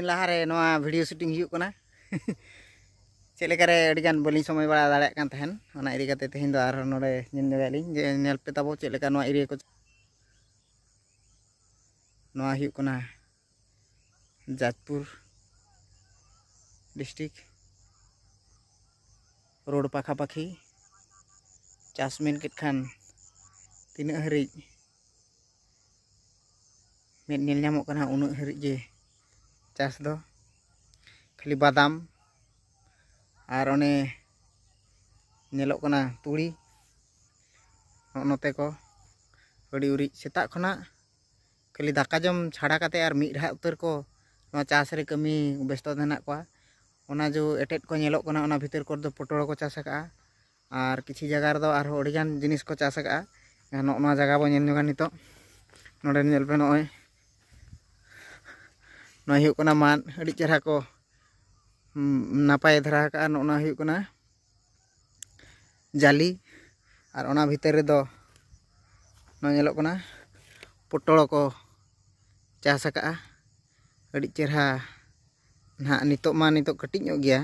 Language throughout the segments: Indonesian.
din lahare noa video syuting hiuk kana celekare adigan boling somoy bala dalek kan tehen ona iri kate tehen do arhon nore nyenye galing nyenye alpeta iri kuch noa hiuk kana jatpur district road pakha pakhi jasmin kit kan hari Mendingnya mau kena unuk hari je. ᱪᱟᱥ ᱫᱚ ᱠᱷᱟᱹᱞᱤ ᱵᱟᱫᱟᱢ ᱟᱨ ᱚᱱᱮ ᱧᱮᱞᱚᱜ ᱠᱟᱱᱟ ᱛᱩᱲᱤ ᱱᱚᱜᱼᱚ ᱱᱚᱛᱮ ko ᱟᱹᱰᱤ ᱩᱨᱤᱡ ᱥᱮᱛᱟᱜ ᱠᱷᱚᱱᱟᱜ ᱠᱷᱟᱹᱞᱤ ᱫᱟᱠᱟ ᱡᱚᱢ ᱪᱷᱟᱲᱟ ᱠᱟᱛᱮ ᱟᱨ ᱢᱤᱫ ᱨᱟᱦᱟ ᱩᱛᱟᱹᱨ ᱠᱚ ᱱᱚᱣᱟ ᱪᱟᱥ ᱨᱮ ᱠᱟᱹᱢᱤ ᱵᱮᱥᱛᱚ ᱦᱮᱱᱟᱜ ᱠᱚᱣᱟ ᱚᱱᱟ ᱡᱚ ᱮᱴᱮᱫ ᱠᱚ ᱧᱮᱞᱚᱜ ᱠᱟᱱᱟ ᱚᱱᱟ ᱵᱷᱤᱛᱤᱨ ᱠᱚᱨᱮ ᱫᱚ ᱯᱚᱴᱚᱞ ᱠᱚ ᱪᱟᱥ ᱟᱠᱟᱜᱼᱟ ᱟᱨ ᱠᱤᱪᱷᱤ ᱡᱟᱭᱜᱟ ᱨᱮᱫᱚ ᱟᱨᱦᱚᱸ ᱟᱹᱰᱤᱜᱟᱱ ᱡᱤᱱᱤᱥ ᱠᱚ ᱪᱟᱥ ᱟᱠᱟᱜᱼᱟ ᱱᱚᱜᱼᱚ ᱱᱚᱣᱟ ᱡᱟᱭᱜᱟ ᱵᱚᱱ ᱧᱮᱞ ᱧᱚᱜᱟ ᱱᱤᱛᱚᱜ ᱱᱚᱰᱮ ᱧᱮᱞ ᱯᱮ ᱱᱚᱜᱼᱚᱭ ᱱᱚᱣᱟ ᱦᱩᱭᱩᱜ ᱠᱟᱱᱟ ᱢᱟᱫ ᱟᱹᱰᱤ ᱪᱮᱦᱨᱟ ᱠᱚ ᱱᱟᱯᱟᱭ ᱫᱷᱟᱨᱟ ᱟᱠᱟᱜᱼᱟ ᱱᱚᱜᱼᱚ ᱱᱚᱣᱟ ᱦᱩᱭᱩᱜ ᱠᱟᱱᱟ ᱡᱟᱞᱤ ᱟᱨ ᱚᱱᱟ ᱵᱷᱤᱛᱤᱨ ᱨᱮᱫᱚ ᱱᱚᱣᱟ ᱧᱮᱞᱚᱜ ᱠᱟᱱᱟ ᱯᱚᱴᱚᱞ ᱠᱚ ᱪᱟᱥ ᱟᱠᱟᱜᱼᱟ ᱟᱹᱰᱤ ᱪᱮᱦᱨᱟ ᱱᱟᱦᱟᱜ ᱱᱤᱛᱚᱜ ᱢᱟ ᱱᱤᱛᱚᱜ ᱠᱟᱹᱴᱤᱡ ᱧᱚᱜ ᱜᱮᱭᱟ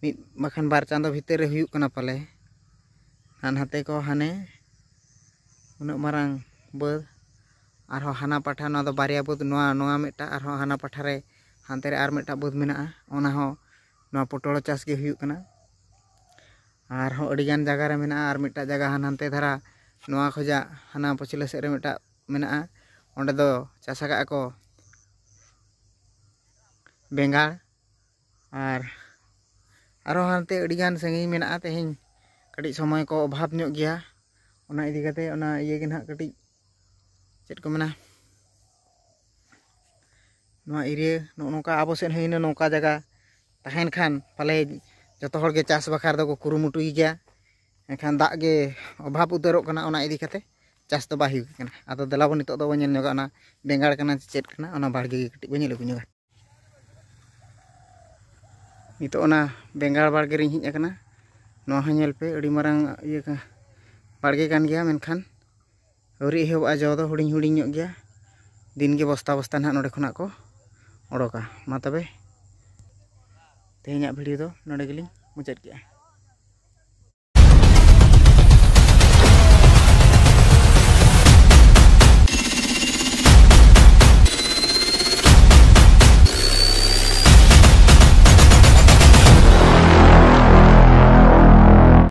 ᱢᱤᱫ ᱵᱟᱠᱷᱟᱱ ᱵᱟᱨ ᱪᱟᱸᱫᱳ ᱵᱷᱤᱛᱤᱨ ᱨᱮ ᱦᱩᱭᱩᱜ ᱠᱟᱱᱟ ᱯᱟᱞᱮ ᱦᱟᱱᱦᱟᱛᱮ ᱠᱚ ᱦᱟᱱᱮ ᱩᱱᱟᱹᱜ ᱢᱟᱨᱟᱝ ᱵᱟᱹᱫ और हाना पाठा ना बारे बुद ना हाना पाठा हानते बुद मेना पटल चाषे और अड़गान जगार मेरा मिट्ट जगह हाते धारा ना खजा हाना पचिला सर मिट्ट मेना चाषा को बंगार हानते सी मेना तेहे कटी समय को अभाव गया इदी ये ᱪᱮᱫ ᱠᱚ ᱢᱮᱱᱟ ᱱᱚᱣᱟ ᱮᱨᱤᱭᱟ ᱱᱚᱜᱼᱚ ᱱᱚᱝᱠᱟ ᱟᱵᱚ ᱥᱮᱫ ᱦᱚᱸ ᱤᱱᱟᱹ ᱱᱚᱝᱠᱟ ᱡᱟᱭᱜᱟ ᱛᱟᱦᱮᱱ ᱠᱷᱟᱱ ᱯᱟᱞᱮ ᱡᱚᱛᱚ ᱦᱚᱲ ᱜᱮ ᱪᱟᱥ ᱵᱟᱠᱷᱨᱟ ᱫᱚᱠᱚ ᱠᱩᱨᱩᱢᱩᱴᱩᱭ ᱜᱮᱭᱟ ᱮᱱᱠᱷᱟᱱ ᱫᱟᱜ ᱜᱮ ᱚᱵᱷᱟᱵᱽ ᱩᱛᱟᱹᱨᱚᱜ ᱠᱟᱱᱟ ᱚᱱᱟ ᱤᱫᱤ ᱠᱟᱛᱮ ᱪᱟᱥ ᱫᱚ ᱵᱟᱭ ᱦᱩᱭᱩᱜ ᱠᱟᱱᱟ ᱟᱫᱚ ᱫᱮᱞᱟ ᱵᱚᱱ ᱱᱤᱛᱚᱜ ᱫᱚ ᱵᱚᱱ ᱧᱮᱞ ᱧᱚᱜᱟ ᱚᱱᱟ ᱵᱮᱸᱜᱟᱲ ᱠᱟᱱᱟ ᱪᱮᱫ ᱠᱟᱱᱟ ᱚᱱᱟ ᱵᱟᱲᱜᱮ ᱜᱮ ᱠᱟᱹᱴᱤᱡ ᱵᱚᱱ ᱧᱮᱞ ᱟᱹᱜᱩ ᱧᱚᱜᱟ ᱱᱤᱛᱚᱜ ᱚᱱᱟ ᱵᱮᱸᱜᱟᱲ ᱵᱟᱲᱜᱮ ᱨᱤᱧ ᱦᱮᱡ ᱟᱠᱟᱱᱟ ᱱᱚᱣᱟ ᱦᱚᱸ ᱧᱮᱞ ᱯᱮ ᱟᱹᱰᱤ ᱢᱟᱨᱟᱝ ᱤᱭᱟᱹ ᱵᱟᱲᱜᱮ ᱠᱟᱱ ᱜᱮᱭᱟ ᱢᱮᱱᱠᱷᱟᱱ ᱟᱹᱣᱨᱤ ᱮᱦᱚᱵᱚᱜᱼᱟ ᱡᱚ ᱫᱚ ᱦᱩᱰᱤᱧ ᱦᱩᱰᱤᱧ ᱧᱚᱜ ᱜᱮᱭᱟ ᱫᱤᱱ ᱜᱮ ᱵᱚᱥᱛᱟ ᱵᱚᱥᱛᱟ ᱱᱟᱦᱟᱜ ᱱᱚᱰᱮ ᱠᱷᱚᱱᱟᱜ ᱠᱚ ᱚᱰᱳᱠᱟ ᱢᱟ ᱛᱚᱵᱮ ᱛᱮᱦᱮᱧᱟᱜ ᱵᱷᱤᱰᱤᱭᱳ ᱫᱚ ᱱᱚᱰᱮ ᱜᱮᱞᱤᱧ ᱢᱩᱪᱟᱹᱫ ᱠᱮᱜᱼᱟ